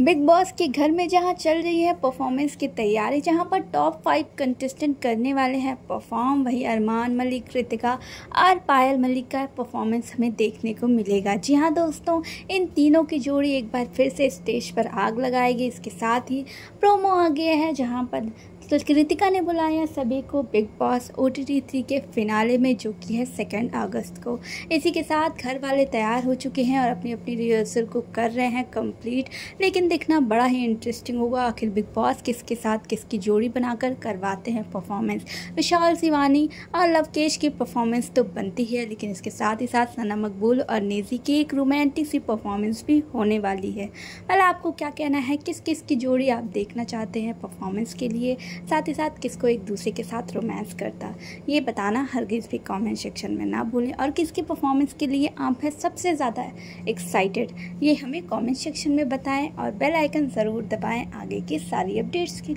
Big boss के घर में जहाँ चल रही है परफॉर्मेंस की तैयारी, जहाँ पर टॉप फाइव कंटेस्टेंट करने वाले हैं परफॉर्म वही अरमान मलिक, कृतिका और पायल मलिक का परफॉर्मेंस हमें देखने को मिलेगा। जी हाँ दोस्तों, इन तीनों की जोड़ी एक बार फिर से स्टेज पर आग लगाएगी। इसके साथ ही प्रोमो आ गया है, जहाँ पर तो कृतिका ने बुलाया सभी को Bigg Boss O T T three के फिनाले में, जो कि है सेकेंड अगस्त को। इसी के साथ घर वाले तैयार हो चुके हैं और अपनी अपनी रिहर्सल को कर रहे हैं कंप्लीट लेकिन देखना बड़ा ही इंटरेस्टिंग होगा, आखिर बिग बॉस किसके साथ किसकी जोड़ी बनाकर करवाते हैं परफॉर्मेंस विशाल शिवानी और लवकेश की परफॉर्मेंस तो बनती है लेकिन इसके साथ ही साथ सना मकबूल और नेजी की एक रोमांटिक सी परफॉर्मेंस भी होने वाली है। पहले आपको क्या कहना है? किस किस की जोड़ी आप देखना चाहते हैं परफॉर्मेंस के लिए? साथ ही साथ किसको एक दूसरे के साथ रोमांस करता। ये बताना हरगिज़ भी कमेंट सेक्शन में ना भूलें और किसकी परफॉर्मेंस के लिए आप हैं सबसे ज़्यादा एक्साइटेड ये हमें कमेंट सेक्शन में बताएँ और बेल आइकन ज़रूर दबाएँ आगे की सारी अपडेट्स की